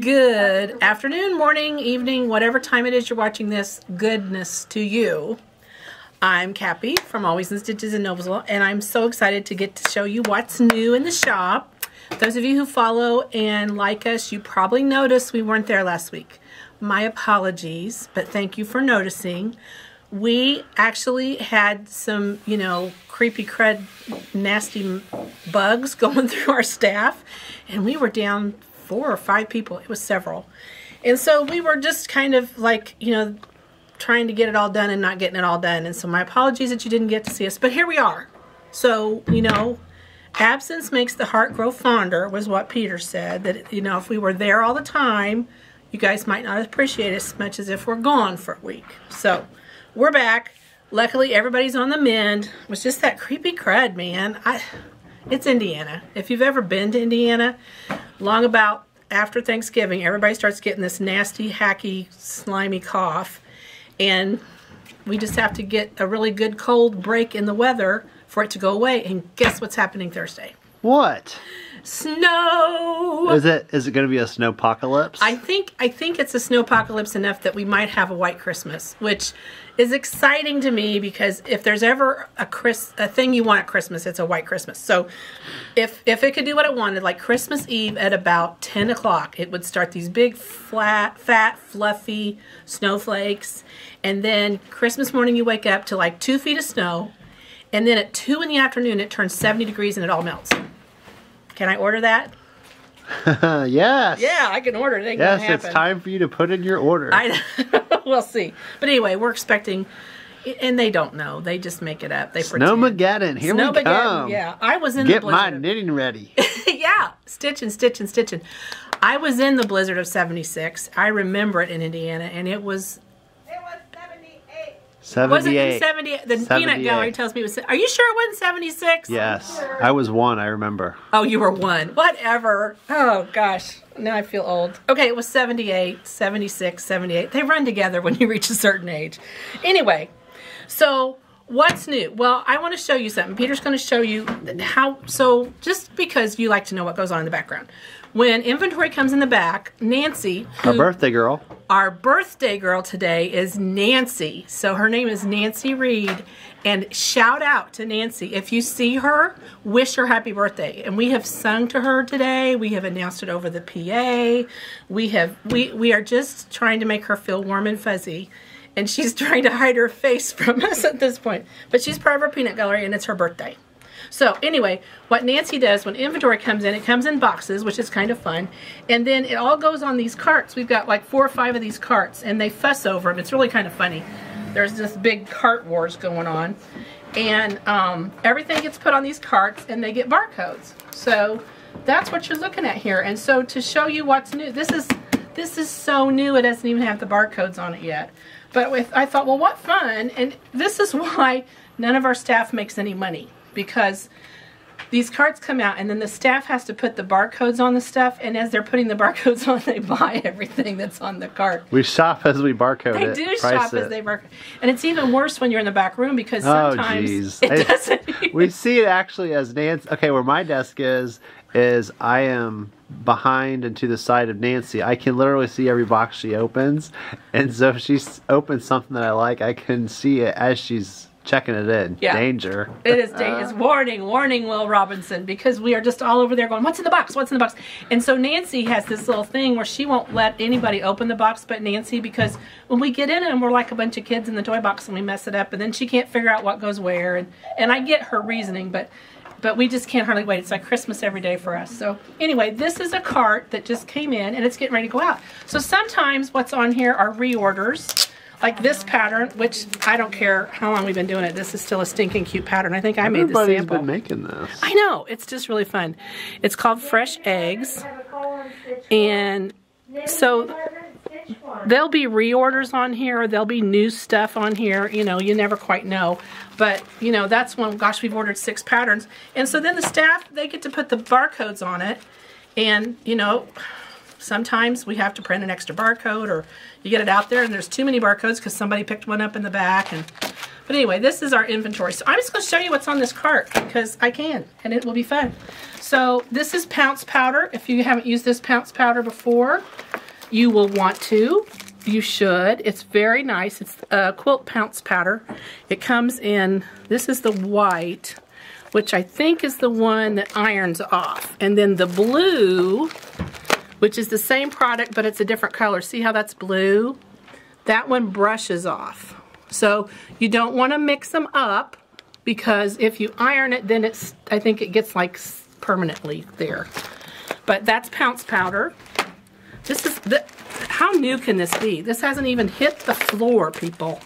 Good afternoon, morning, evening, whatever time it is you're watching this, goodness to you. I'm Cappy from Always in Stitches in Noblesville, and I'm so excited to get to show you what's new in the shop. Those of you who follow and like us, you probably noticed we weren't there last week. My apologies, but thank you for noticing. We actually had some, you know, creepy crud, nasty bugs going through our staff, and we were down four or five people. It was several. And so we were just kind of like, you know, trying to get it all done and not getting it all done. And so my apologies that you didn't get to see us, but here we are. So, you know, absence makes the heart grow fonder was what Peter said. That, you know, if we were there all the time, you guys might not appreciate it as much as if we're gone for a week. So we're back. Luckily, everybody's on the mend. It was just that creepy crud, man. I, it's Indiana. If you've ever been to Indiana, long about after Thanksgiving, everybody starts getting this nasty, hacky, slimy cough. And we just have to get a really good cold break in the weather for it to go away. And guess what's happening Thursday? What? Snow. Is it is it going to be a snowpocalypse? I think I think it's a snow apocalypse enough that we might have a white Christmas, which is exciting to me because if there's ever a Chris a thing you want at Christmas, it's a white Christmas. So if if it could do what it wanted, like Christmas Eve at about ten o'clock, it would start these big flat, fat, fluffy snowflakes, and then Christmas morning you wake up to like two feet of snow, and then at two in the afternoon it turns seventy degrees and it all melts. Can I order that? yes. Yeah, I can order it. It Yes, happen. it's time for you to put in your order. I we'll see. But anyway, we're expecting, and they don't know. They just make it up. They pretend. Snowmageddon, here we Snowmageddon, come. Yeah, I was in Get the my knitting ready. yeah, stitching, stitching, stitching. I was in the blizzard of '76. I remember it in Indiana, and It was 78. wasn't it 78. 70. The peanut gallery tells me it was. Are you sure it wasn't 76? Yes, I was one. I remember. Oh, you were one. Whatever. Oh, gosh. Now I feel old. Okay, it was 78, 76, 78. They run together when you reach a certain age. Anyway, so what's new? Well, I want to show you something. Peter's going to show you how. So, just because you like to know what goes on in the background. When inventory comes in the back, Nancy, Our birthday girl. our birthday girl today is Nancy. So her name is Nancy Reed. And shout out to Nancy. If you see her, wish her happy birthday. And we have sung to her today. We have announced it over the PA. We have we we are just trying to make her feel warm and fuzzy. And she's trying to hide her face from us at this point. But she's part of our peanut gallery and it's her birthday. So anyway, what Nancy does when inventory comes in, it comes in boxes, which is kind of fun, and then it all goes on these carts. We've got like four or five of these carts, and they fuss over them. It's really kind of funny. There's this big cart wars going on, and um, everything gets put on these carts, and they get barcodes. So that's what you're looking at here. And so to show you what's new, this is this is so new. It doesn't even have the barcodes on it yet. But with, I thought, well, what fun! And this is why none of our staff makes any money because these carts come out and then the staff has to put the barcodes on the stuff and as they're putting the barcodes on they buy everything that's on the cart We shop as we barcode they it. do price shop it. as they barcode and it's even worse when you're in the back room because Oh, sometimes jeez. it I- doesn't we see it actually as Nancy. Okay, where my desk is, is I am behind and to the side of Nancy. I can literally see every box she opens. And so if she opens something that I like, I can see it as she's checking it in. Yeah. Danger. It is da- it's warning, warning, Will Robinson, because we are just all over there going, "What's in the box? What's in the box?" And so Nancy has this little thing where she won't let anybody open the box but Nancy, because when we get in and we're like a bunch of kids in the toy box and we mess it up, and then she can't figure out what goes where. And and I get her reasoning, but but we just can't hardly wait. It's like Christmas every day for us. So anyway, this is a cart that just came in and it's getting ready to go out. So sometimes what's on here are reorders like this pattern, which I don't care how long we've been doing it. This is still a stinking cute pattern. I think I made the Everybody's sample. been making this. I know it's just really fun. It's called Fresh Eggs, Have a collar and stitch and one. so Collar and stitch one. there'll be reorders on here. or There'll be new stuff on here. You know, you never quite know, but you know that's one. Gosh, we've ordered six patterns, and so then the staff they get to put the barcodes on it, and you know. Sometimes we have to print an extra barcode or you get it out there and there's too many barcodes because somebody picked one up in the back and But anyway, this is our inventory. So I'm just going to show you what's on this cart because I can, and it will be fun. So this is Pounce Powder. If you haven't used this Pounce Powder before, you will want to. You should. It's very nice. It's a quilt pounce powder. It comes in, this is the white, which I think is the one that irons off. And then the blue, which is the same product, but it's a different color. See how that's blue? That one brushes off. So you don't want to mix them up because if you iron it, then it's, I think it gets like permanently there. But that's pounce powder. This is, the, how new can this be? This hasn't even hit the floor, people.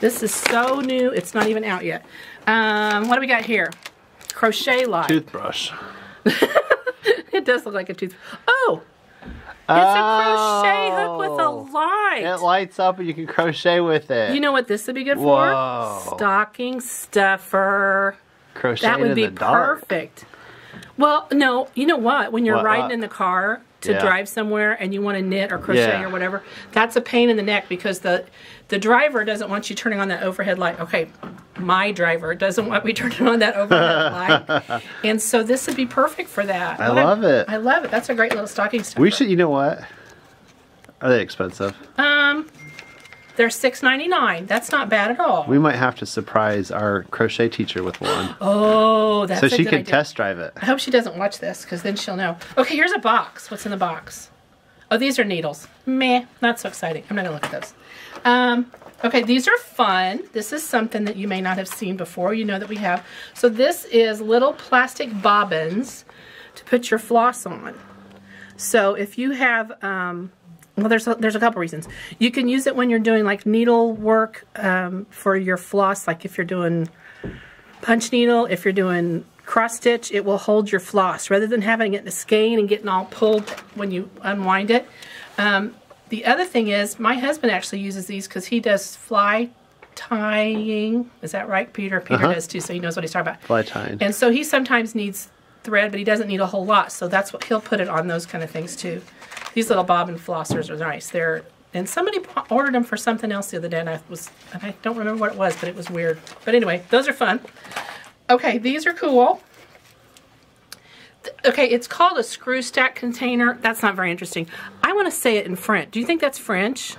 This is so new, it's not even out yet. Um, what do we got here? Crochet line. Toothbrush. it does look like a tooth. Oh, it's a crochet hook with a Oh. light. It lights up and you can crochet with it. You know what this would be good Whoa. for? Stocking stuffer. crochet That would in be the dark. perfect. Well, no, you know what? When you're What, riding in the car to Yeah. drive somewhere and you want to knit or crochet Yeah. or whatever, that's a pain in the neck because the the driver doesn't want you turning on that overhead light. Okay, my driver doesn't want me turning on that overhead light, and so this would be perfect for that. I What a- love it. I love it. That's a great little stocking stuffer. We should, you know what? Are they expensive? Um, they're six ninety nine. That's not bad at all. We might have to surprise our crochet teacher with one. oh, that's so she can idea. test drive it. I hope she doesn't watch this because then she'll know. Okay, here's a box. What's in the box? Oh, these are needles. Meh, not so exciting. I'm not gonna look at those. Um, okay, these are fun. This is something that you may not have seen before. You know that we have. So this is little plastic bobbins to put your floss on. So if you have, um, well, there's a, there's a couple reasons. You can use it when you're doing like needle work um, for your floss, like if you're doing punch needle, if you're doing cross stitch, it will hold your floss rather than having it in a skein and getting all pulled when you unwind it. Um, the other thing is, my husband actually uses these because he does fly tying. Is that right, Peter? Peter Uh-huh. does too, so he knows what he's talking about. Fly tying. And so he sometimes needs thread, but he doesn't need a whole lot. So that's what he'll put it on those kind of things too. These little bobbin flossers are nice. They're and somebody ordered them for something else the other day, and I was and I don't remember what it was, but it was weird. But anyway, those are fun. Okay, these are cool. Okay, it's called a screw stack container. That's not very interesting. I want to say it in French. Do you think that's French?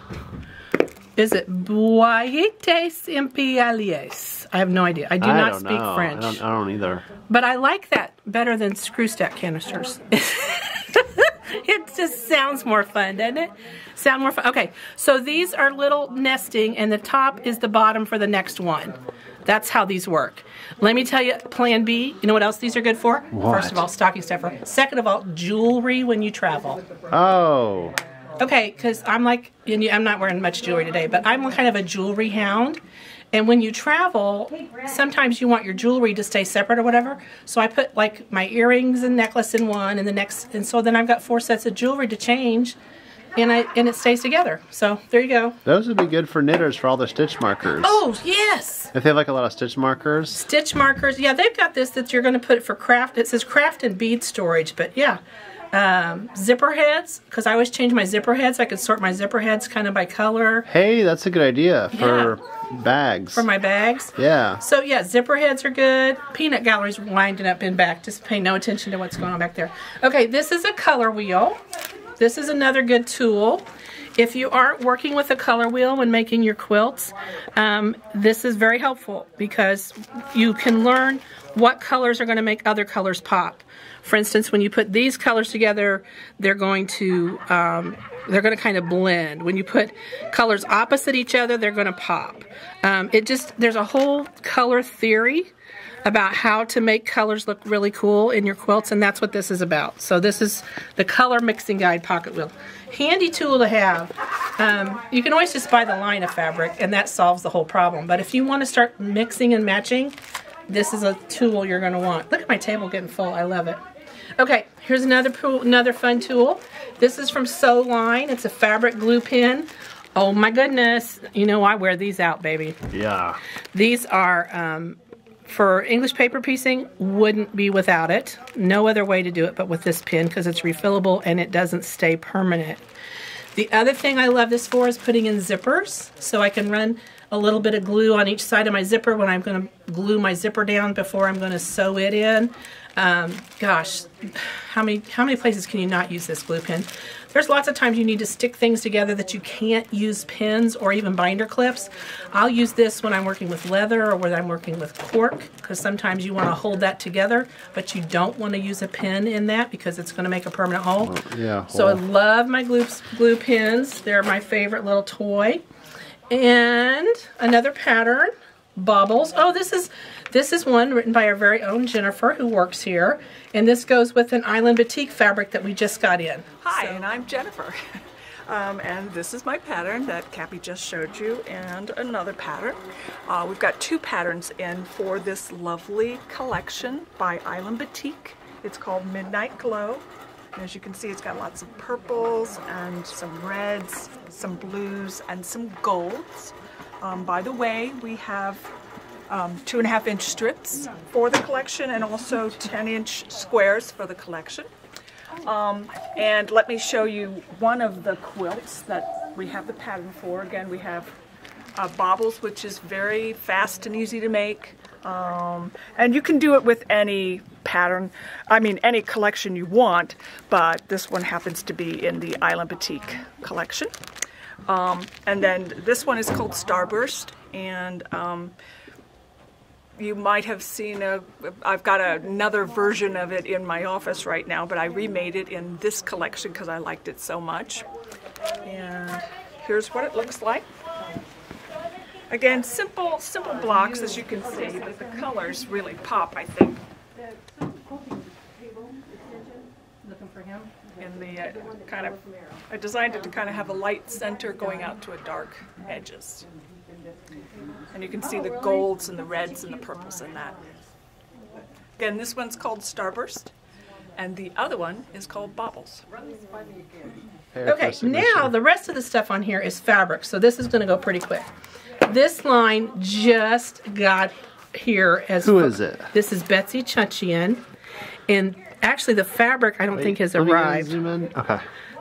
Is it Boyetes Imperiales? I have no idea. I do I not speak know. French. I don't, I don't either. But I like that better than screw stack canisters. it just sounds more fun, doesn't it? Sound more fun. Okay, so these are little nesting, and the top is the bottom for the next one. That's how these work. Let me tell you, Plan B. You know what else these are good for? What? First of all, stocking stuffer. Second of all, jewelry when you travel. Oh. Okay, because I'm like, I'm not wearing much jewelry today, but I'm kind of a jewelry hound. And when you travel, sometimes you want your jewelry to stay separate or whatever. So I put like my earrings and necklace in one, and the next, and so then I've got four sets of jewelry to change, and I and it stays together. So there you go. Those would be good for knitters for all their stitch markers. Oh yes, If they have like a lot of stitch markers. stitch markers. Yeah, they've got this that you're going to put for craft. It says craft and bead storage, but yeah. Um, zipper heads, because I always change my zipper heads. I could sort my zipper heads kind of by color. Hey, that's a good idea for bags. for my bags. yeah. So yeah, zipper heads are good. Peanut gallery's winding up in back. Just pay no attention to what's going on back there. Okay, this is a color wheel. This is another good tool. If you aren't working with a color wheel when making your quilts, um, this is very helpful because you can learn what colors are going to make other colors pop. For instance, when you put these colors together, they're going to um, they're going to kind of blend. When you put colors opposite each other, they're going to pop. Um, it just there's a whole color theory about how to make colors look really cool in your quilts, and that's what this is about. So this is the color mixing guide pocket wheel. Handy tool to have. Um, you can always just buy the line of fabric, and that solves the whole problem. But if you want to start mixing and matching, this is a tool you're going to want. Look at my table getting full. I love it. Okay, here's another pool, another fun tool. This is from Sewline. It's a fabric glue pen. Oh my goodness! You know I wear these out, baby. Yeah. These are um, for English paper piecing. Wouldn't be without it. No other way to do it but with this pin because it's refillable and it doesn't stay permanent. The other thing I love this for is putting in zippers, so I can run a little bit of glue on each side of my zipper when I'm going to glue my zipper down before I'm going to sew it in. Um, gosh, how many how many places can you not use this glue pen? There's lots of times you need to stick things together that you can't use pins or even binder clips. I'll use this when I'm working with leather or when I'm working with cork because sometimes you want to hold that together, but you don't want to use a pin in that because it's going to make a permanent hole. Yeah. So I love my glue, glue pins. They're my favorite little toy. And another pattern, bubbles. Oh, this is this is one written by our very own Jennifer who works here. And this goes with an Island Batik fabric that we just got in. Hi, and I'm Jennifer. Um, and this is my pattern that Cappy just showed you, and another pattern. Uh, we've got two patterns in for this lovely collection by Island Batik. It's called Midnight Glow. And as you can see, it's got lots of purples and some reds, some blues, and some golds. Um, by the way, we have um, two and a half inch strips for the collection and also 10 inch squares for the collection. Um, and let me show you one of the quilts that we have the pattern for. Again, we have uh, baubles, which is very fast and easy to make. Um, and you can do it with any pattern, I mean any collection you want, but this one happens to be in the Island Batik collection. Um, and then this one is called Starburst, and um, you might have seen a, I've got another version of it in my office right now, but I remade it in this collection because I liked it so much. And here's what it looks like. Again, simple, simple blocks as you can see, but the colors really pop, I think, for him? in the uh, kind of, I designed it to kind of have a light center going out to a dark edges. And you can see the golds and the reds and the purples in that. Again, this one's called Starburst, and the other one is called Baubles. Okay, now the rest of the stuff on here is fabric, so this is going to go pretty quick. This line just got here as Who is it? This is Betsy Chutchian, and actually the fabric I don't think has Let me get a arrived. Okay.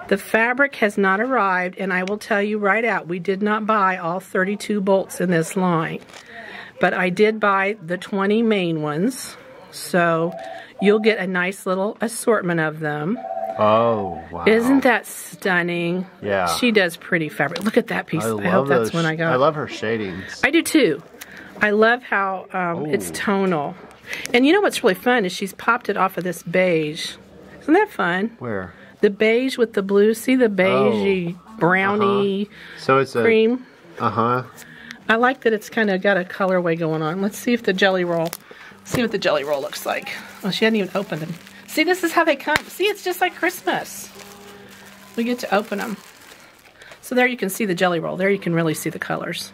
The fabric has not arrived, and I will tell you right out, we did not buy all 32 bolts in this line, but I did buy the 20 main ones, so you'll get a nice little assortment of them. Oh wow. Isn't that stunning? Yeah. She does pretty fabric. Look at that piece. I I, love hope that's one I got. I love her shadings. I do too. I love how um, it's tonal. And you know what's really fun is she's popped it off of this beige. Isn't that fun? Where? The beige with the blue. See the beigey, browny So it's a cream. Uh huh. I like that it's kind of got a colorway going on. Let's see if the jelly roll. See what the jelly roll looks like. Oh, she hadn't even opened them. See, this is how they come. See, it's just like Christmas. We get to open them. So there you can see the jelly roll. There you can really see the colors.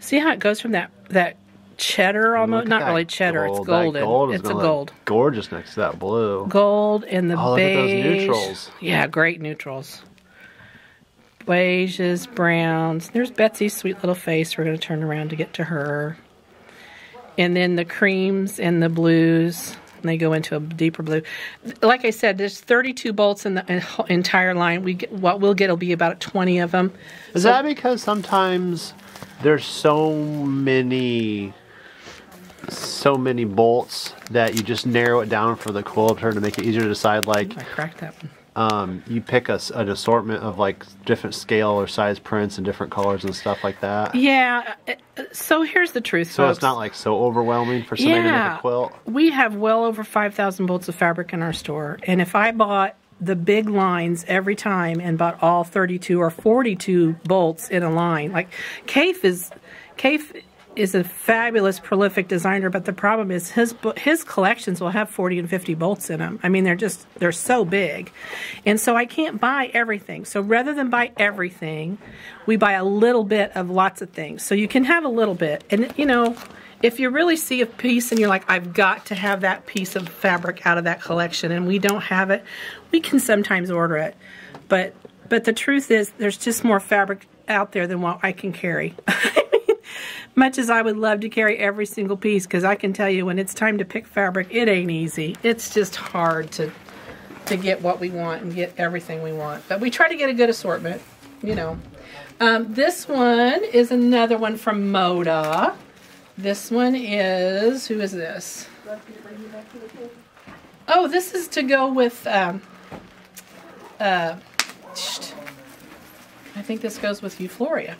See how it goes from that that cheddar almost? Not really cheddar. it's That golden. gold it's a gold. Gorgeous next to that blue. Gold and the Oh, look at those beige. neutrals. Yeah, great neutrals. Beiges, browns. There's Betsy's sweet little face. We're going to turn around to get to her. And then the creams and the blues. And they go into a deeper blue. Like I said, there's 32 bolts in the entire line. We get, what we'll get will be about 20 of them. Is that because sometimes there's so many so many bolts that you just narrow it down for the quilter to make it easier to decide like I cracked that one. um, you pick a, an assortment of like different scale or size prints and different colors and stuff like that Yeah. uh, uh, So here's the truth, so folks. it's not like so overwhelming for somebody to make a quilt We have well over 5,000 bolts of fabric in our store. And if I bought the big lines every time and bought all 32 or 42 bolts in a line, like Kaffe is, Kaffe is a fabulous, prolific designer, but the problem is his his collections will have 40 and 50 bolts in them. I mean, they're just, they're so big. And so I can't buy everything. So rather than buy everything, we buy a little bit of lots of things. So you can have a little bit. And, you know, if you really see a piece and you're like, I've got to have that piece of fabric out of that collection, and we don't have it, we can sometimes order it. But but the truth is, there's just more fabric out there than what I can carry. Much as I would love to carry every single piece, because I can tell you when it's time to pick fabric, it ain't easy. It's just hard to to get what we want and get everything we want. But we try to get a good assortment. you know. Um, this one is another one from Moda. This one is, who is this? Oh, this is to go with, um, uh, I think this goes with Euphoria.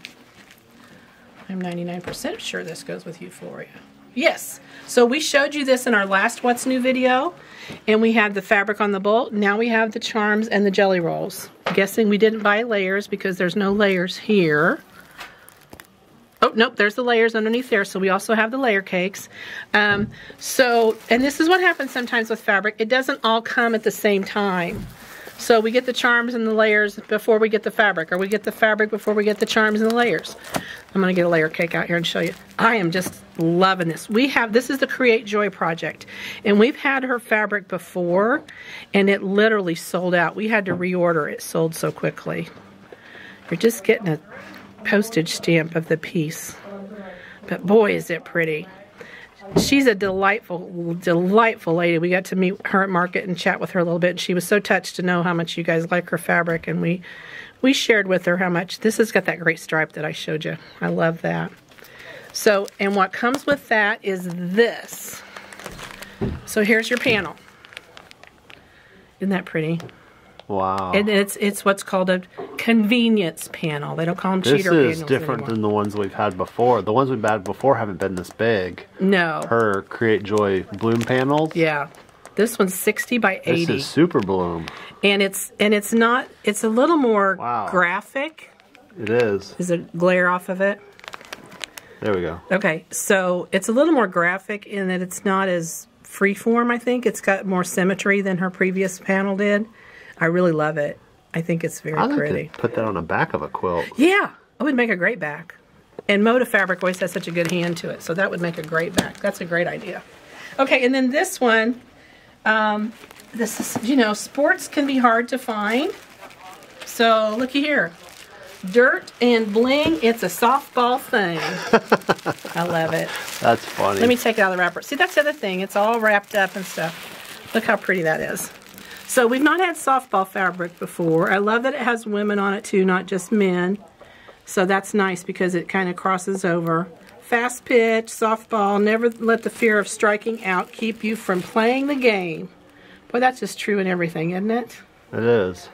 I'm 99% sure this goes with Euphoria. Yes. So we showed you this in our last What's New video, and we had the fabric on the bolt. Now we have the charms and the jelly rolls. guessing we didn't buy layers because there's no layers here. Oh, nope, there's the layers underneath there. So we also have the layer cakes. Um, so, and this is what happens sometimes with fabric. It doesn't all come at the same time. So we get the charms and the layers before we get the fabric, or we get the fabric before we get the charms and the layers. I'm gonna get a layer cake out here and show you. I am just loving this. We have, this is the Create Joy project, and we've had her fabric before, and it literally sold out. We had to reorder, it sold so quickly. You're just getting a postage stamp of the piece. But boy, is it pretty. She's a delightful, delightful lady. We got to meet her at market and chat with her a little bit. She was so touched to know how much you guys like her fabric. And we, we shared with her how much. This has got that great stripe that I showed you. I love that. So, and what comes with that is this. So here's your panel. Isn't that pretty? Wow. And it's it's what's called a convenience panel. They don't call them this cheater is different anymore. than the ones we've had before. The ones we've had before haven't been this big. no. Her Create Joy bloom panels. Yeah. This one's 60 by 80. This 80. is super bloom. and it's and it's not it's a little more Wow. graphic. It is. Is it glare off of it? There we go. Okay. So it's a little more graphic in that it's not as freeform, I think. It's got more symmetry than her previous panel did. I really love it. I think it's very like pretty. to put that on the back of a quilt. Yeah, it would make a great back. And Moda fabric always has such a good hand to it, so that would make a great back. That's a great idea. Okay, and then this one, um, this is, you know, sports can be hard to find. So looky here. Dirt and bling, it's a softball thing. I love it. That's funny. Let me take it out of the wrapper. See, that's the other thing. It's all wrapped up and stuff. Look how pretty that is. So we've not had softball fabric before. I love that it has women on it too, not just men. So that's nice because it kind of crosses over. Fast pitch, softball, never let the fear of striking out keep you from playing the game. Boy, that's just true in everything, isn't it? it is.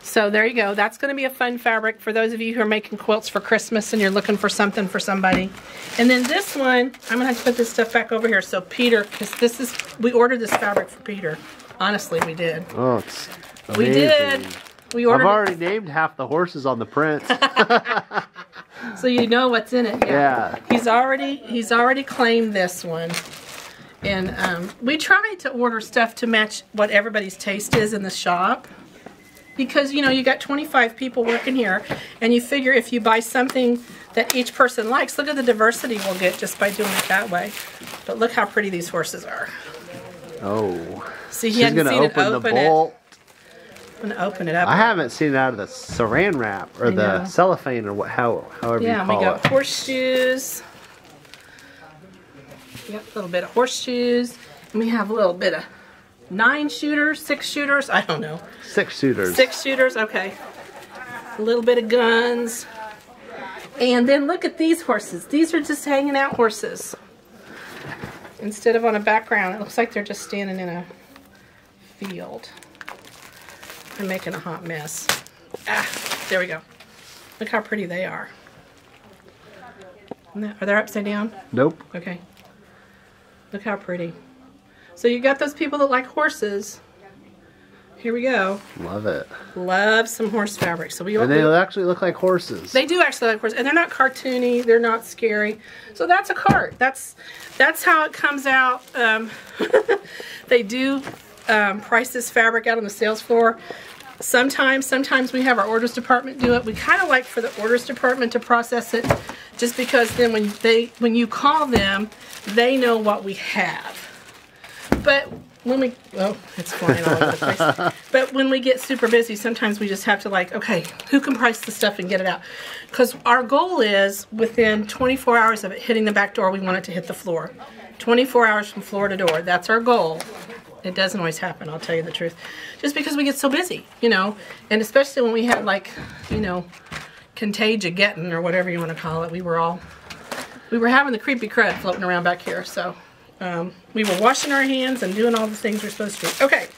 So there you go. That's going to be a fun fabric for those of you who are making quilts for Christmas and you're looking for something for somebody. And then this one, I'm going to have to put this stuff back over here. So Peter, because this is, we ordered this fabric for Peter. Honestly, we did. Oh, it's We did. We I've ordered already named half the horses on the prints. so you know what's in it. Yeah. He's already he's already claimed this one. And um, we try to order stuff to match what everybody's taste is in the shop. Because, you know, you got 25 people working here, and you figure if you buy something that each person likes, look at the diversity we'll get just by doing it that way. But look how pretty these horses are. Oh. See, he She's hadn't going to seen open, it open the it. bolt. I'm going to open it up. I haven't seen it out of the saran wrap or I the know. cellophane or what, how, however Yeah, you we got it. horseshoes. Yep, a little bit of horseshoes. And we have a little bit of nine shooters, six shooters, I don't know. Six shooters. Six shooters, okay. A little bit of guns. And then look at these horses. These are just hanging out horses. Instead of on a background, it looks like they're just standing in a field. I'm making a hot mess. Ah, there we go. Look how pretty they are. Are they upside down? Nope. Okay. Look how pretty. So you got those people that like horses. Here we go. Love it. Love some horse fabric. So we And they we- actually look like horses. they do actually look like horses, and they're not cartoony. They're not scary. So that's a cart. That's that's how it comes out. Um, they do um, price this fabric out on the sales floor. Sometimes, sometimes we have our orders department do it. We kind of like for the orders department to process it, just because then when they when you call them, they know what we have. But when we oh, it's flying all over the place. But when we get super busy, sometimes we just have to like, okay, who can price the stuff and get it out? Because our goal is within 24 hours of it hitting the back door, we want it to hit the floor. 24 hours from floor to door. That's our goal. It doesn't always happen, I'll tell you the truth. Just because we get so busy, you know, and especially when we have like, you know, contagion or whatever you want to call it. We were all we were having the creepy crud floating around back here, so um, we were washing our hands and doing all the things we're supposed to do. Okay,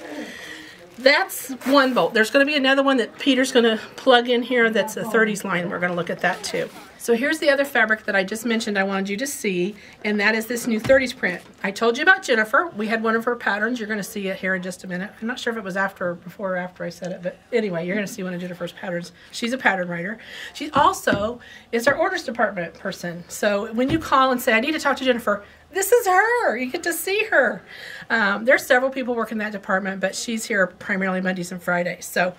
that's one volt. There's going to be another one that Peter's going to plug in here that's a 30s line. We're going to look at that too. So here's the other fabric that I just mentioned I wanted you to see, and that is this new 30s print. I told you about Jennifer. We had one of her patterns. You're going to see it here in just a minute. I'm not sure if it was after or before or after I said it, but anyway, you're going to see one of Jennifer's patterns. She's a pattern writer. She also is our orders department person. So when you call and say, I need to talk to Jennifer, this is her. You get to see her. Um, there's several people working that department, but she's here primarily Mondays and Fridays. So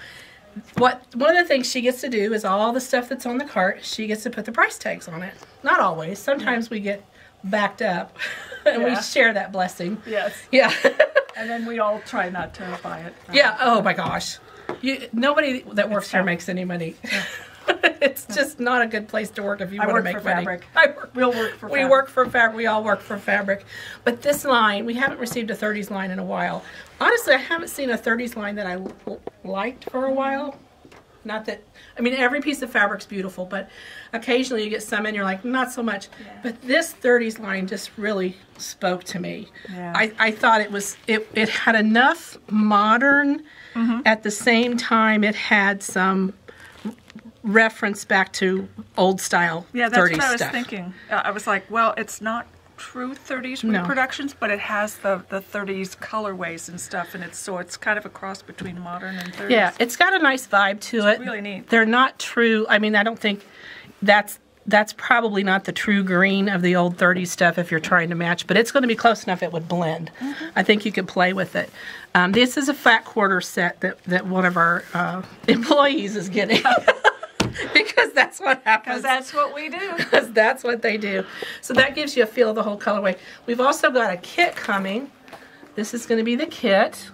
what one of the things she gets to do is all the stuff that's on the cart, she gets to put the price tags on it. Not always. Sometimes we get backed up and we share that blessing. Yes. Yeah. And then we all try not to buy it. yeah. Oh my gosh. You, nobody that works here makes any money. it's just not a good place to work if you I want to make money. fabric. I work. We'll work for fabric. We fabric. work for fabric. We all work for fabric. But this line, we haven't received a 30s line in a while. Honestly, I haven't seen a 30s line that I liked for a while. Not that, I mean, every piece of fabric's beautiful, but occasionally you get some and you're like, not so much. But this 30s line just really spoke to me. Yeah. I, I thought it was, it, it had enough modern, Mm-hmm. at the same time, it had some reference back to old style Yeah, that's 30s what I was stuff. thinking. Uh, I was like, well, it's not true 30s No. reproductions, but it has the, the 30s colorways and stuff, and it's so it's kind of a cross between modern and 30s. Yeah, it's got a nice vibe to it. really neat. They're not true. I mean, I don't think that's that's probably not the true green of the old 30s stuff if you're trying to match, but it's going to be close enough it would blend. Mm-hmm. I think you could play with it. Um, this is a fat quarter set that, that one of our uh, employees is getting. because that's what happens. Because that's what we do. because that's what they do. So that gives you a feel of the whole colorway. We've also got a kit coming. This is going to be the kit.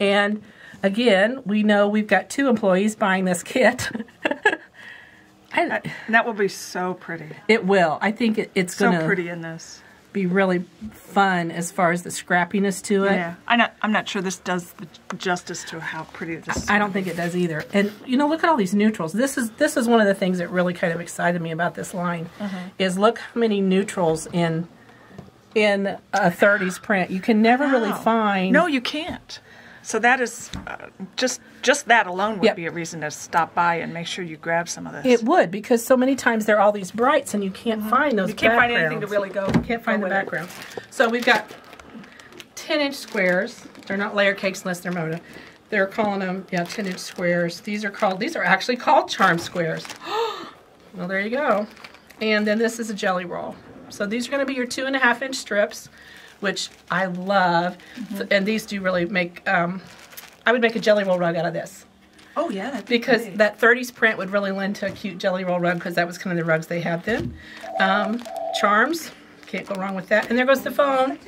And again, we know we've got two employees buying this kit. I, And that will be so pretty. it will. I think it, it's So going to so pretty in this. Be really fun as far as the scrappiness to it. Yeah. I'm not, I'm not sure this does the justice to how pretty this is. I don't think it does either. And you know, look at all these neutrals. This is this is one of the things that really kind of excited me about this line. Uh-huh. Is look how many neutrals in in a 30s print. You can never really find. No, you can't. So that is uh, just just that alone would Yep. be a reason to stop by and make sure you grab some of this. It would because so many times there are all these brights and you can't find those. You can't find anything to really go. You can't find go the with it. background. So we've got 10 inch squares. They're not layer cakes unless they're Moda. They're calling them, yeah, 10 inch squares. These are called, these are actually called charm squares. well, there you go. And then this is a jelly roll. So these are going to be your two and a half inch strips, which I love. Mm-hmm. And these do really make, um, I would make a jelly roll rug out of this Oh yeah, because great. that 30s print would really lend to a cute jelly roll rug because that was kind of the rugs they had then. Um, charms, can't go wrong with that. And there goes the phone.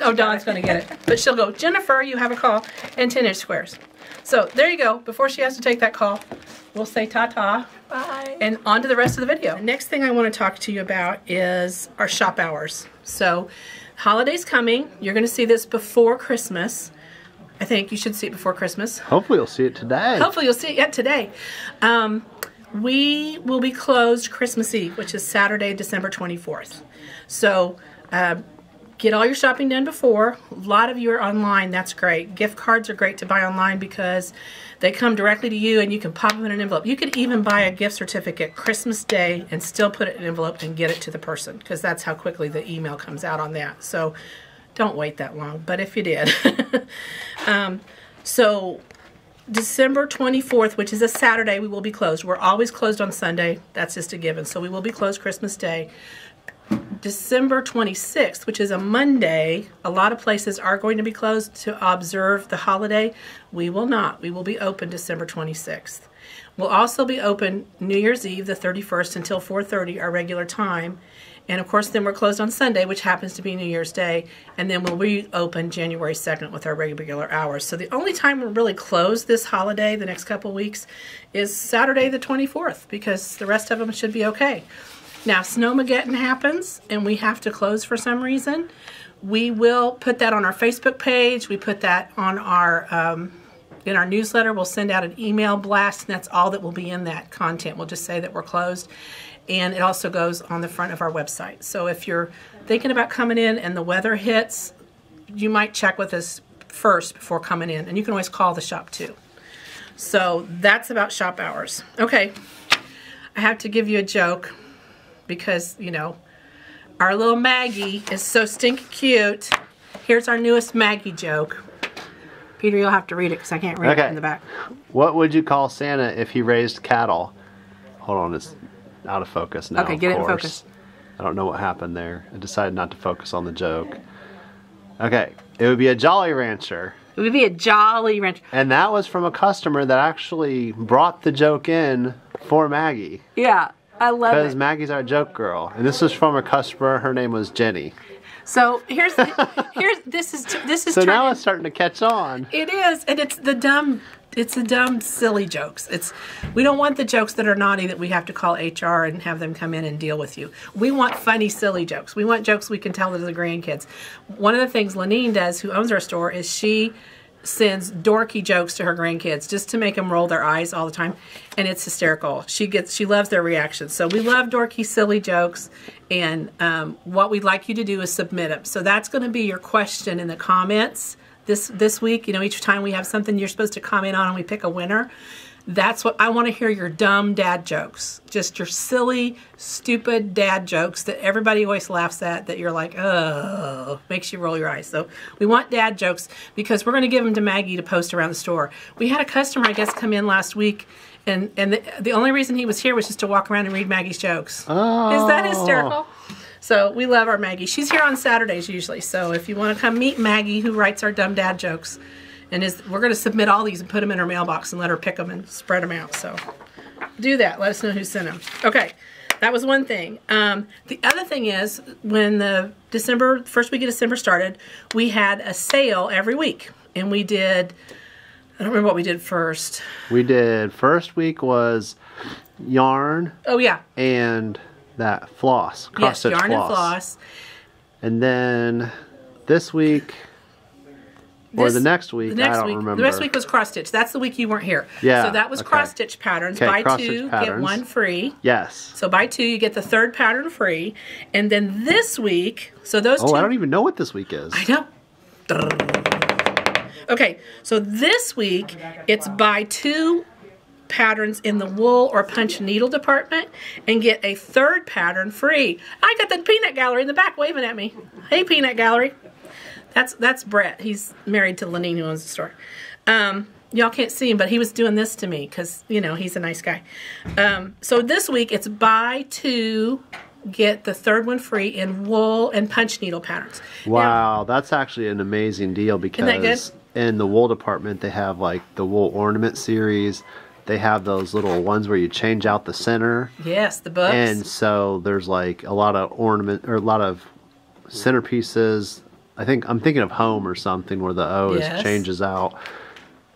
Oh, Dawn's going to get it. But she'll go, Jennifer, you have a call, and 10 inch squares. So there you go. Before she has to take that call, we'll say ta ta Bye. and on to the rest of the video. Next thing I want to talk to you about is our shop hours. So, holidays coming. You're going to see this before Christmas. I think you should see it before Christmas. Hopefully, you'll see it today. Hopefully, you'll see it yet today. Um, we will be closed Christmas Eve, which is Saturday, December 24th. So, uh, get all your shopping done before. A lot of you are online. That's great. Gift cards are great to buy online because they come directly to you and you can pop them in an envelope. You could even buy a gift certificate Christmas Day and still put it in an envelope and get it to the person because that's how quickly the email comes out on that. So, don't wait that long. But if you did, um, so December 24th, which is a Saturday, we will be closed. We're always closed on Sunday. That's just a given. So we will be closed Christmas Day. December 26th, which is a Monday, a lot of places are going to be closed to observe the holiday. We will not. We will be open December 26th. We'll also be open New Year's Eve, the 31st, until 4:30, our regular time. And of course, then we're closed on Sunday, which happens to be New Year's Day, and then we'll reopen January 2nd with our regular hours. So the only time we're really closed this holiday, the next couple weeks, is Saturday the 24th, because the rest of them should be okay. Now, Snowmageddon happens, and we have to close for some reason. We will put that on our Facebook page. We put that on our um, in our newsletter, we'll send out an email blast, and that's all that will be in that content. We'll just say that we're closed. And it also goes on the front of our website. So if you're thinking about coming in and the weather hits, you might check with us first before coming in. And you can always call the shop too. So that's about shop hours. Okay, I have to give you a joke because, you know, our little Maggie is so stinky cute. Here's our newest Maggie joke. Peter, you'll have to read it because I can't read Okay. it in the back. What would you call Santa if he raised cattle? Hold on, it's out of focus now. Okay, get it in focus. I don't know what happened there. I decided not to focus on the joke. Okay, it would be a Jolly Rancher. It would be a jolly Rancher. And that was from a customer that actually brought the joke in for Maggie. Yeah, I love Because. Maggie's our joke girl. And this was from a customer. Her name was Jenny. So here's here's this is this is So now turning- it's starting to catch on. It is, and it's the dumb, it's the dumb, silly jokes. It's we don't want the jokes that are naughty that we have to call HR and have them come in and deal with you. We want funny, silly jokes. We want jokes we can tell to the grandkids. One of the things Lenine does, who owns our store, is she sends dorky jokes to her grandkids just to make them roll their eyes all the time and it's hysterical. She gets she loves their reactions. So we love dorky silly jokes and um, what we'd like you to do is submit them so that's going to be your question in the comments this this week. You know each time we have something you're supposed to comment on and we pick a winner that's what I want to hear your dumb dad jokes. Just your silly, stupid dad jokes that everybody always laughs at that you're like, oh, makes you roll your eyes. So we want dad jokes because we're going to give them to Maggie to post around the store. We had a customer, I guess, come in last week. And, and the, the only reason he was here was just to walk around and read Maggie's jokes. Oh. Is that oh. hysterical? So we love our Maggie. She's here on Saturdays usually. So if you want to come meet Maggie, who writes our dumb dad jokes, and is we're going to submit all these and put them in her mailbox and let her pick them and spread them out. So do that. Let us know who sent them. Okay, that was one thing. Um, the other thing is when the December first week of December started, we had a sale every week, and we did. I don't remember what we did first. We did first week was yarn Oh yeah, and that floss, cross yes, yarn floss. and floss. And then this week or the next week, The next I don't week, remember. the next week was cross stitch. That's the week you weren't here. Yeah, So that was okay. cross stitch patterns. Okay, Buy cross-stitch two, get one free. Yes. So buy two, you get the third pattern free. And then this week, so those Oh, two. I don't even know what this week is. I know. Okay, so this week it's buy two patterns in the wool or punch needle department and get a third pattern free. I got the peanut gallery in the back waving at me. Hey, peanut gallery. That's that's Brett. He's married to Lenine who owns the store. Um, y'all can't see him, but he was doing this to me because you know he's a nice guy. Um, so this week it's buy two, get the third one free in wool and punch needle patterns. Now- Wow, that's actually an amazing deal because in the wool department they have like the wool ornament series. They have those little ones where you change out the center. Yes, the books. And so there's like a lot of ornament or a lot of centerpieces. I think I'm thinking of home or something where the O Yes. is changes out.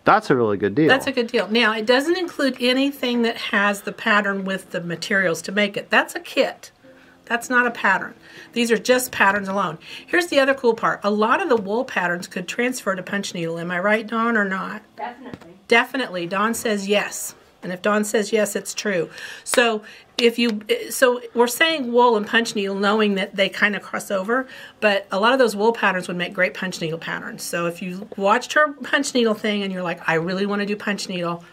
That's a really good deal. That's a good deal. Now, it doesn't include anything that has the pattern with the materials to make it. That's a kit. That's not a pattern. These are just patterns alone. Here's the other cool part. A lot of the wool patterns could transfer to punch needle. Am I right, Dawn, or not? Definitely. Definitely. Dawn says yes. And if Dawn says yes, it's true. So if you so we're saying wool and punch needle knowing that they kind of cross over, but a lot of those wool patterns would make great punch needle patterns. So if you watched her punch needle thing and you're like, I really want to do punch needle,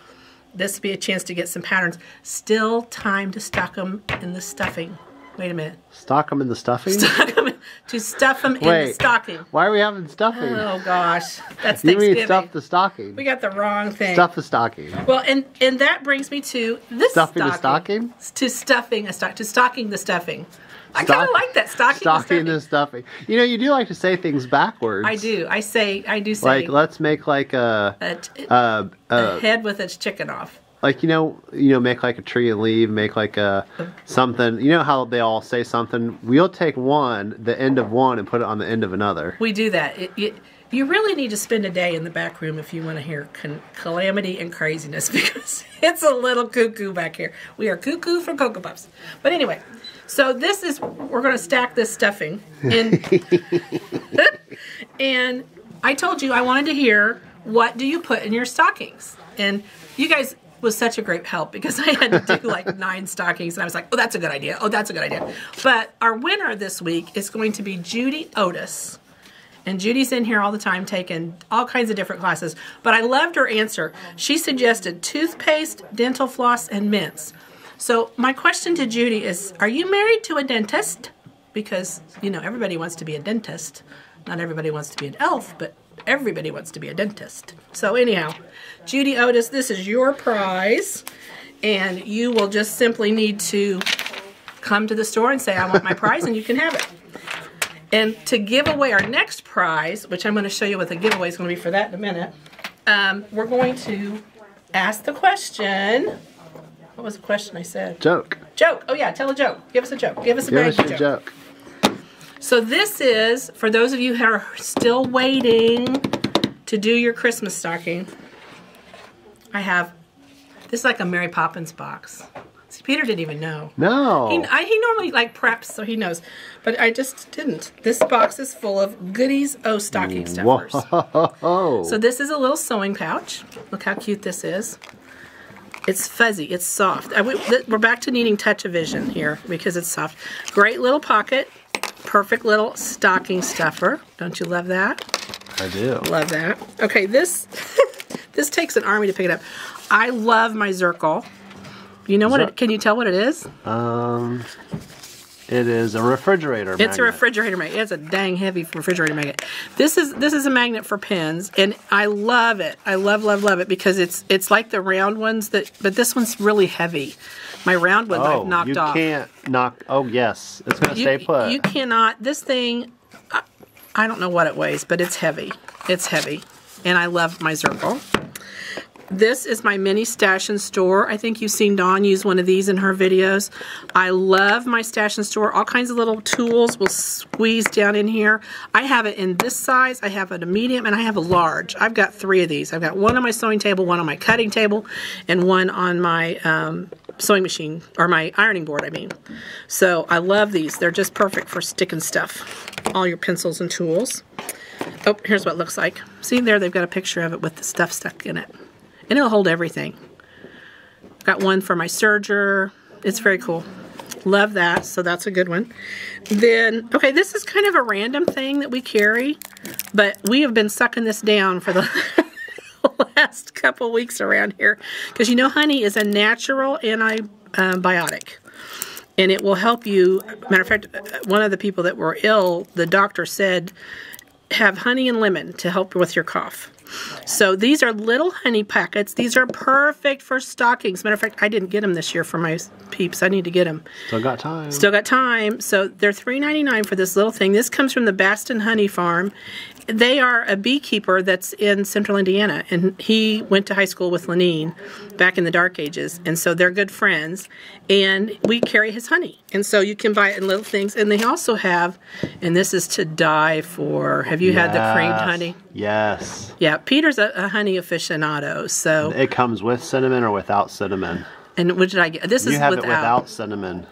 this would be a chance to get some patterns. Still time to stock them in the stuffing. Wait a minute. Stock them in the stuffing. Stock 'em- to stuff them in the stocking. Why are we having stuffing? Oh gosh, that's you Thanksgiving. mean stuff the stocking? we got the wrong thing. Stuff the stocking. Well, and and that brings me to this Stuffing the stocking. To stuffing a stock to stocking the stuffing. I kind of like that stocking. Stocking the the stuffing. stuffing. You know, you do like to say things backwards. I do. I say. I do say. Like, let's make like a, a, uh, a uh, head with its chicken off. Like you know, you know, make like a tree and leave, make like a something. You know how they all say something. We'll take one, the end of one, and put it on the end of another. We do that. It, it, you really need to spend a day in the back room if you want to hear calamity and craziness because it's a little cuckoo back here. We are cuckoo for Cocoa Puffs. But anyway, so this is, we're going to stack this stuffing. And, and I told you I wanted to hear what do you put in your stockings? And you guys was such a great help because I had to do like nine stockings and I was like, oh, that's a good idea. Oh, that's a good idea. But our winner this week is going to be Judy Otis. And Judy's in here all the time taking all kinds of different classes. But I loved her answer. She suggested toothpaste, dental floss, and mints. So my question to Judy is, are you married to a dentist? Because, you know, everybody wants to be a dentist. Not everybody wants to be an elf, but everybody wants to be a dentist. So anyhow, Judy Otis, this is your prize. And you will just simply need to come to the store and say, I want my prize, and you can have it. And to give away our next prize, which I'm going to show you what the giveaway is going to be for that in a minute, um, we're going to ask the question. What was the question I said? Joke. Joke. Oh, yeah, tell a joke. Give us a joke. Give us a Give us your joke. joke. So this is, for those of you who are still waiting to do your Christmas stocking, I have, this is like a Mary Poppins box. See, Peter didn't even know. No. He, I, he normally like preps, so he knows, but I just didn't. This box is full of goodies, oh stocking stuffers. Whoa. So this is a little sewing pouch. Look how cute this is. It's fuzzy, it's soft. I- we, we're back to needing touch-o-vision here because it's soft. Great little pocket, perfect little stocking stuffer. Don't you love that? I do. Love that. Okay, this this takes an army to pick it up. I love my Zirkle. You know what? It, can you tell what it is? Um, it is a refrigerator. Magnet. It's a refrigerator magnet. It's a dang heavy refrigerator magnet. This is this is a magnet for pens, and I love it. I love love love it because it's it's like the round ones that, but this one's really heavy. My round ones Oh, I've knocked you off. can't knock. Oh yes, it's gonna you, stay put. you cannot. This thing, I, I don't know what it weighs, but it's heavy. It's heavy, and I love my Zirkle. This is my mini stash and store. I think you've seen Dawn use one of these in her videos. I love my stash and store. All kinds of little tools will squeeze down in here. I have it in this size. I have it a medium and I have a large. I've got three of these. I've got one on my sewing table, one on my cutting table, and one on my um, sewing machine, or my ironing board, I mean. So I love these. They're just perfect for sticking stuff. All your pencils and tools. Oh, here's what it looks like. See there, they've got a picture of it with the stuff stuck in it. And it'll hold everything. Got one for my serger. It's very cool. Love that, so that's a good one. Then, okay, this is kind of a random thing that we carry, but we have been sucking this down for the last couple weeks around here. Because you know honey is a natural antibiotic and it will help you. Matter of fact, uh, one of the people that were ill, the doctor said, have honey and lemon to help with your cough. So these are little honey packets. These are perfect for stockings. Matter of fact, I didn't get them this year for my peeps. I need to get them. Still got time. Still got time. So they're $3.99 for this little thing. This comes from the Baston Honey Farm. They are a beekeeper that's in central Indiana, and he went to high school with Lenine back in the dark ages, and so they're good friends. And we carry his honey, and so you can buy it in little things. And they also have, and this is to die for. Have you had the creamed honey? Yes. Yeah, Peter's a, a honey aficionado. So, It comes with cinnamon or without cinnamon. and what did I get? This You is have without. it without cinnamon.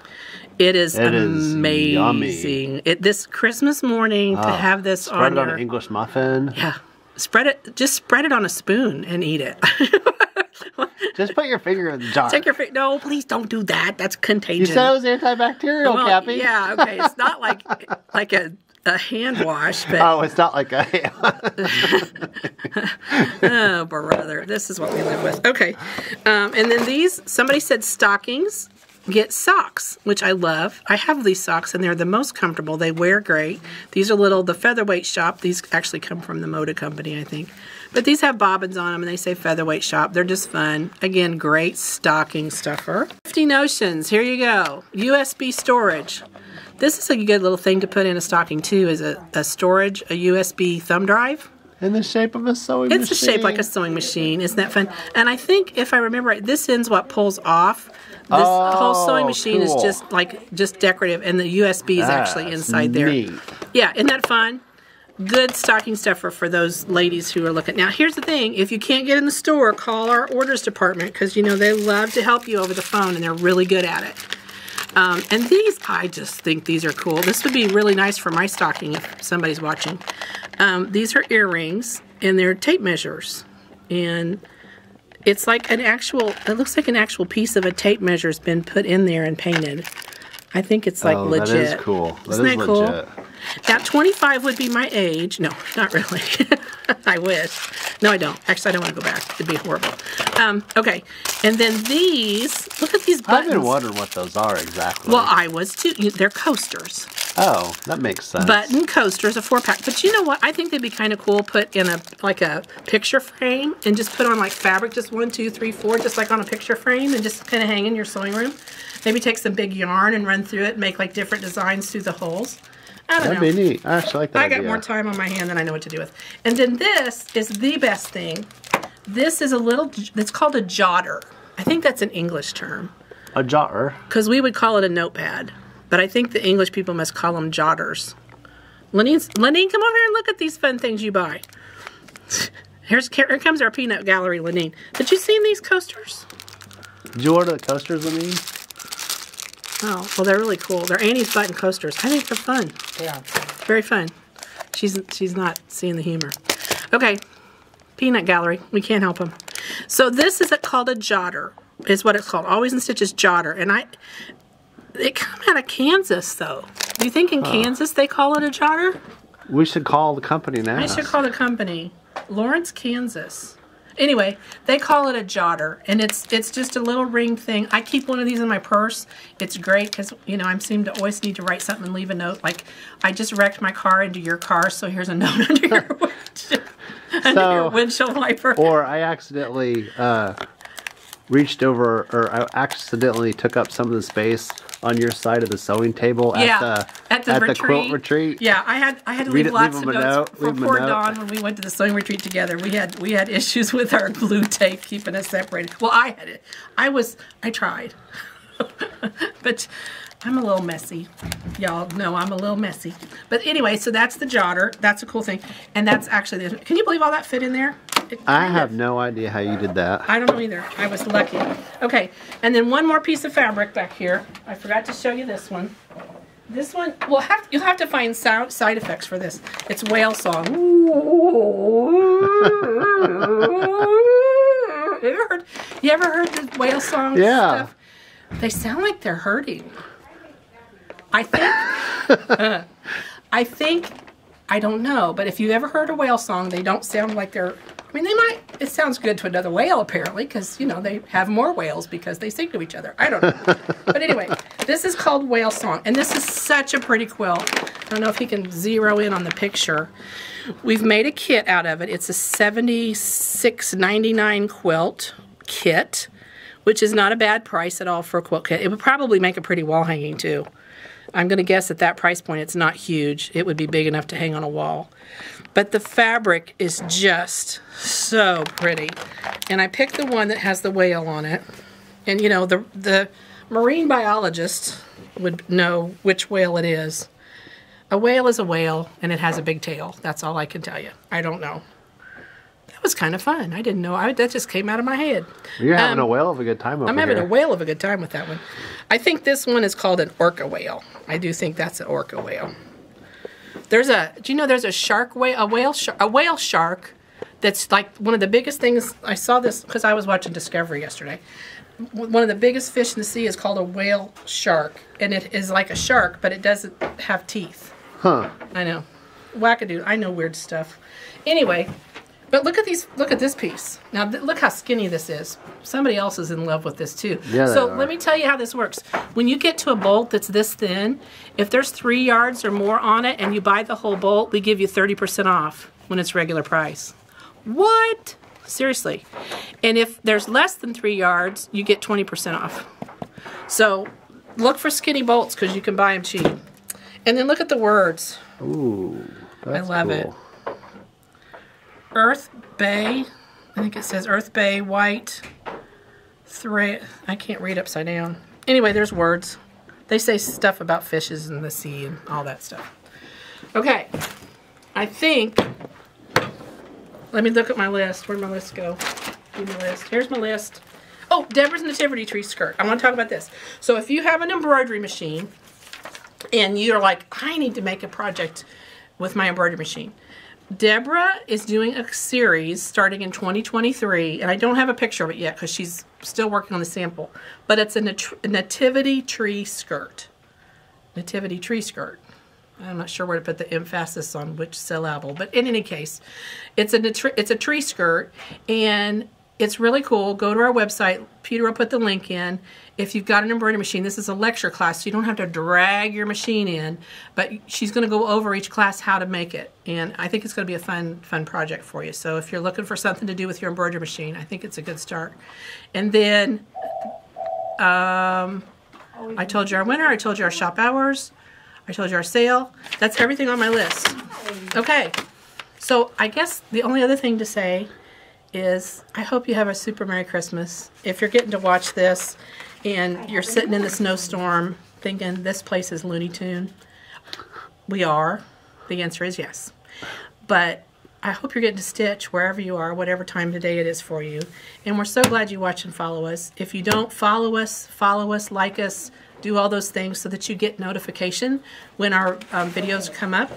It is It is amazing. It this Christmas morning to have this Ah, Spread on it on your an English muffin. yeah. Spread it. Just spread it on a spoon and eat it. Just put your finger in the jar. Take your finger. no, please don't do that. That's you contagion. said it was antibacterial, Well, Cappy. Yeah, okay. It's not like like a a hand wash, but Oh, it's not like a. oh brother, this is what we live with. Okay, um, and then these somebody said stockings get socks, which I love. I have these socks and they're the most comfortable. They wear great. These are little the featherweight shop. These actually come from the Moda company, I think. But these have bobbins on them and they say featherweight shop. They're just fun. Again, great stocking stuffer. 50 notions. Here you go. USB storage. This is a good little thing to put in a stocking too, is a, a storage, a USB thumb drive. in the shape of a sewing machine. It's machine. a shape like a sewing machine. Isn't that fun? And I think if I remember right, this ends what pulls off. This whole sewing Oh, machine is just like just decorative, and the USB is actually That's inside there. neat. Yeah, isn't that fun? Good stocking stuffer for those ladies who are looking. Now, here's the thing: if you can't get in the store, call our orders department because you know they love to help you over the phone, and they're really good at it. Um, and these, I just think these are cool. This would be really nice for my stocking if somebody's watching. Um, these are earrings, and they're tape measures, and it's like an actual. It looks like an actual piece of a tape measure has been put in there and painted. I think it's like oh, legit. that is cool. That Isn't is that cool? legit. Now, 25 would be my age. No, not really. I wish. No, I don't. Actually, I don't want to go back. It'd be horrible. Um, okay, and then these. Look at these I've been wondering what those are exactly. well, I was too. They're coasters. Oh, that makes sense. button coasters, a four pack. But you know what? I think they'd be kind of cool put in a like a picture frame and just put on like fabric, just one, two, three, four, just like on a picture frame, and just kind of hang in your sewing room. Maybe take some big yarn and run through it, and make like different designs through the holes. I don't know. That'd know. be neat. I actually like that I got idea. more time on my hand than I know what to do with. And then this is the best thing. This is a little. It's called a jotter. I think that's an English term A jar. because we would call it a notepad, but I think the English people must call them jotters. Lenine, Lenine, come over here and look at these fun things you buy. Here's here comes our peanut gallery, Lenine. Did you see these coasters? Did you order the coasters, Lenine? Oh, well, they're really cool. They're Annie's button coasters. I think they're fun. Yeah. Very fun. She's she's not seeing the humor. Okay, peanut gallery. We can't help them. So this is called a jotter. Is what it's called. Always in stitches jotter. And I, it come out of Kansas though. Do you think in Kansas they call it a jotter? We should call the company now. I should call the company Lawrence, Kansas. Anyway, they call it a jotter, and it's it's just a little ring thing. I keep one of these in my purse. It's great because you know I seem to always need to write something and leave a note. Like I just wrecked my car into your car, so here's a note under your windshield, under So- your windshield wiper. Or I accidentally uh, reached over, or I accidentally took up some of the space on your side of the sewing table yeah, at the at the retreat. quilt retreat. Yeah, I had I had to leave it- lots leave of notes note, for leave them a poor when we went to the sewing retreat together. We had we had issues with our glue tape keeping us separated. Well, I had it. I was I tried, but I'm a little messy. Y'all know I'm a little messy. But anyway, so that's the jotter. That's a cool thing, and that's actually the. Can you believe all that fit in there? It I have of- no idea how you did that. I don't know either. I was lucky. Okay, and then one more piece of fabric back here. I forgot to show you this one. This one, well, have, you'll have to find sound side effects for this. It's whale song. you ever heard? You ever heard the whale song Yeah. stuff? They sound like they're hurting. I think. Uh, I think. I don't know, but if you've ever heard a whale song, they don't sound like they're. I mean, they might. It sounds good to another whale, apparently, because you know they have more whales because they sing to each other. I don't know, but anyway, this is called Whale Song, and this is such a pretty quilt. I don't know if he can zero in on the picture. We've made a kit out of it. It's a seventy-six ninety-nine quilt kit, which is not a bad price at all for a quilt kit. It would probably make a pretty wall hanging too. I'm going to guess at that price point, it's not huge. It would be big enough to hang on a wall. But the fabric is just so pretty. And I picked the one that has the whale on it. And you know, the, the marine biologist would know which whale it is. A whale is a whale, and it has a big tail. That's all I can tell you. I don't know. That was kind of fun. I didn't know. I, that just came out of my head. You're having Um, a whale of a good time over I'm having here. a whale of a good time with that one. I think this one is called an orca whale. I do think that's an orca whale. There's a. Do you know there's a shark whale, a whale, shark, a whale shark, that's like one of the biggest things. I saw this because I was watching Discovery yesterday. One of the biggest fish in the sea is called a whale shark, and it is like a shark, but it doesn't have teeth. Huh. I know. Wackadoo. I know weird stuff. Anyway, but look at these. Look at this piece. Now th- look how skinny this is. Somebody else is in love with this too. Yeah, so let me tell you how this works. When you get to a bolt that's this thin, if there's three yards or more on it, and you buy the whole bolt, we give you thirty percent off when it's regular price. What? Seriously. And if there's less than three yards, you get twenty percent off. So look for skinny bolts because you can buy them cheap. And then look at the words. Ooh. That's love cool. it. Earth Bay. I think it says Earth Bay white thread. I can't read upside down. Anyway, there's words. They say stuff about fishes in the sea and all that stuff. Okay. I think. Let me look at my list. Where'd my list go? A list. Here's my list. Oh, Deborah's Nativity Tree skirt. I want to talk about this. So if you have an embroidery machine and you're like, I need to make a project with my embroidery machine. Deborah is doing a series starting in 2023, and I don't have a picture of it yet because she's still working on the sample. But it's a nat- nativity tree skirt. Nativity tree skirt. I'm not sure where to put the emphasis on which syllable, but in any case, it's a it's a tree skirt, and it's really cool. Go to our website. Peter will put the link in. If you've got an embroidery machine, this is a lecture class, so you don't have to drag your machine in. But she's going to go over each class how to make it, and I think it's going to be a fun, fun project for you. So if you're looking for something to do with your embroidery machine, I think it's a good start. And then, um, I told you our winner. I told you our shop hours. I told you our sale. That's everything on my list. Okay, so I guess the only other thing to say is I hope you have a super Merry Christmas. If you're getting to watch this and you're sitting in the snowstorm thinking this place is Looney Tune, we are. The answer is yes. But I hope you're getting to stitch wherever you are, whatever time of day it is for you. And we're so glad you watch and follow us. If you don't follow us, follow us, like us, do all those things so that you get notification when our um, videos come up.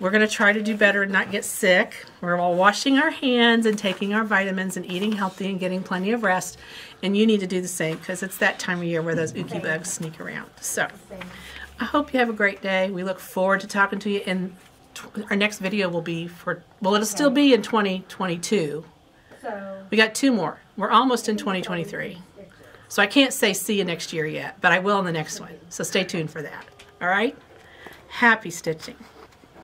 We're going to try to do better and not get sick. We're all washing our hands and taking our vitamins and eating healthy and getting plenty of rest. And you need to do the same because it's that time of year where those ookie bugs sneak around. So I hope you have a great day. We look forward to talking to you. And our next video will be for, well, it'll still be in 2022. So, We got two more. We're almost in 2023. So I can't say see you next year yet, but I will in the next one. So stay tuned for that. All right? Happy stitching.